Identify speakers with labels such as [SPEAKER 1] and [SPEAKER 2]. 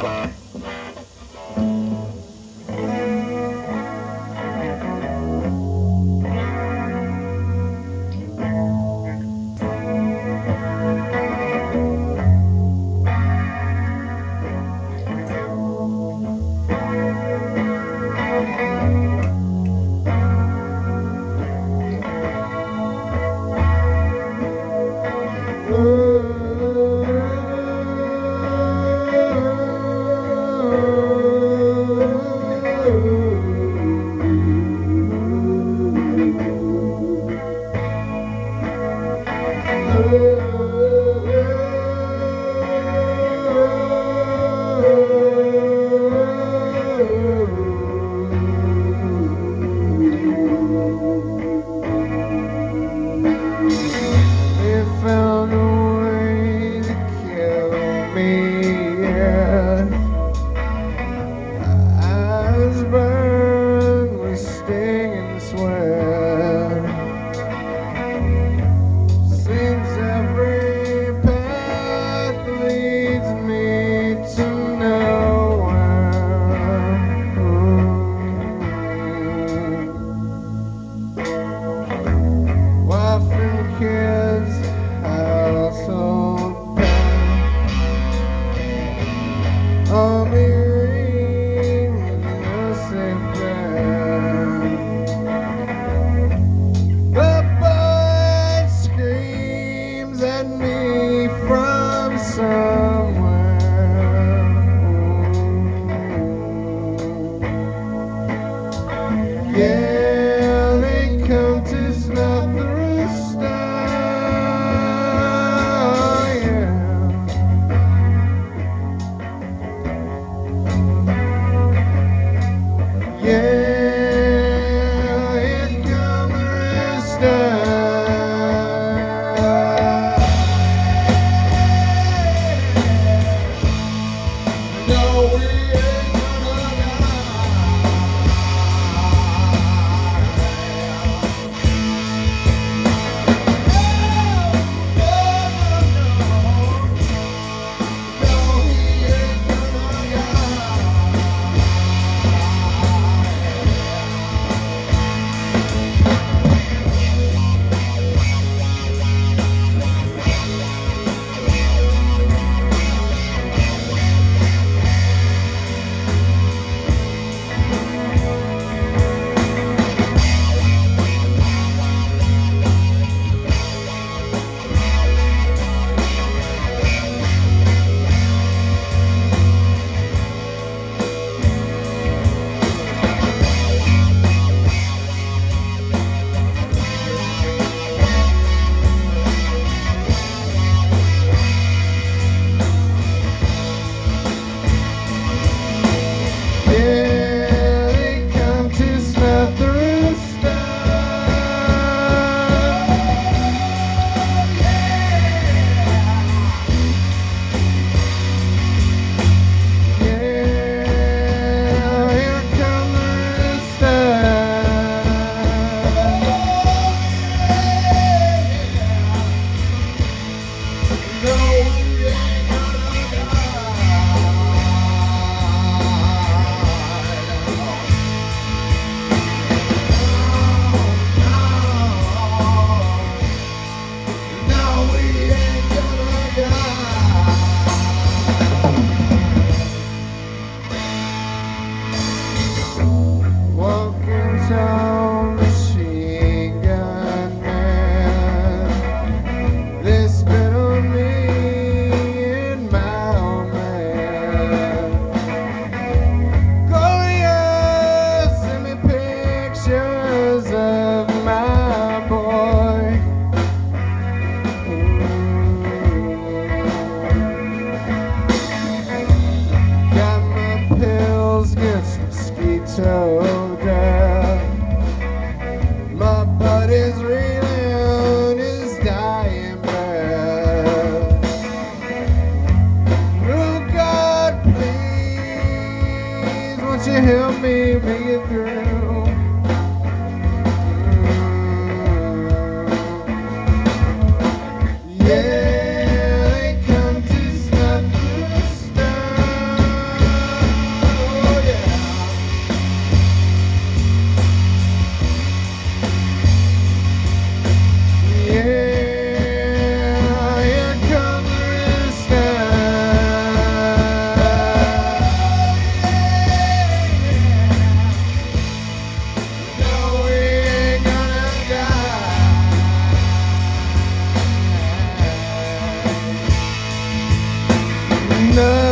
[SPEAKER 1] They enough.